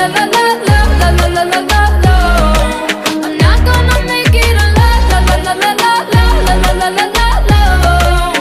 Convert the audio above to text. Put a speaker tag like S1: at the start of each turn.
S1: la la la